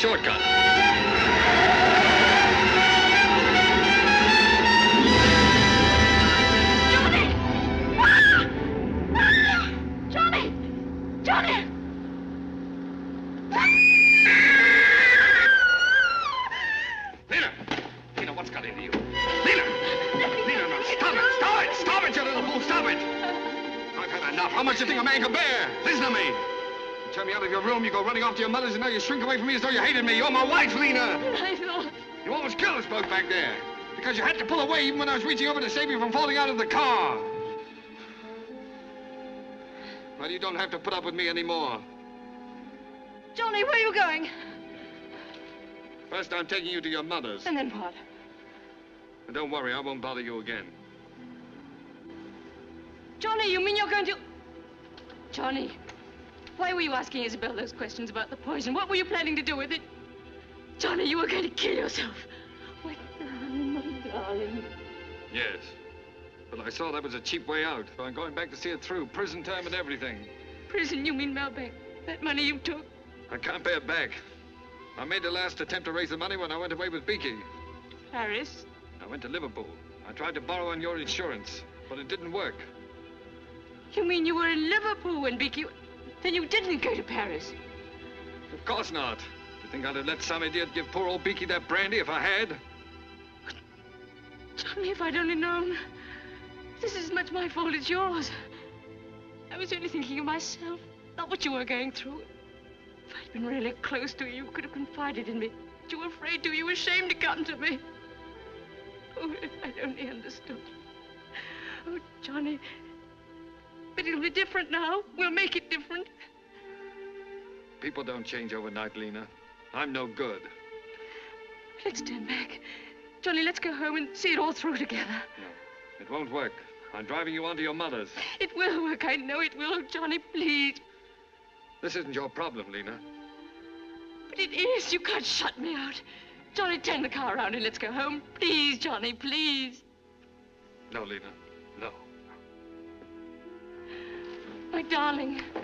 shortcut. Johnny! Ah! Ah! Johnny! Johnny! Lina! Lina, what's got into you? Lina! Lena, no, stop it! Stop it! Stop it, you little fool! Stop it! I've had enough. How much do you think a man can bear? Listen to me. You turn me out of your room, you go running off to your mother's, and now you shrink away from me as though you hated me. You're my wife, Lina! I thought... You almost killed us both back there. Because you had to pull away even when I was reaching over to save you from falling out of the car. Well, you don't have to put up with me anymore. Johnny, where are you going? First, I'm taking you to your mother's. And then what? And don't worry, I won't bother you again. Johnny, you mean you're going to... Johnny, why were you asking Isobel those questions about the poison? What were you planning to do with it? Johnny, you were going to kill yourself. My darling, my darling. Yes. But I saw that was a cheap way out, so I'm going back to see it through. Prison time and everything. Prison, you mean Melbeck? That money you took? I can't pay it back. I made the last attempt to raise the money when I went away with Beaky. Paris? I went to Liverpool. I tried to borrow on your insurance, but it didn't work. You mean you were in Liverpool when Beaky... Then you didn't go to Paris? Of course not. You think I'd have let some idiot give poor old Beaky that brandy if I had? Johnny, if I'd only known. This is as much my fault as yours. I was only thinking of myself, not what you were going through. If I'd been really close to you, you could have confided in me. But you were afraid to, you were ashamed to come to me. Oh, if I'd only understood. Oh, Johnny. But it'll be different now. We'll make it different. People don't change overnight, Lina. I'm no good. Let's turn back. Johnny, let's go home and see it all through together. No, it won't work. I'm driving you on to your mother's. It will work. I know it will. Johnny, please. This isn't your problem, Lina. But it is. You can't shut me out. Johnny, turn the car around and let's go home. Please, Johnny, please. No, Lina. No. My darling.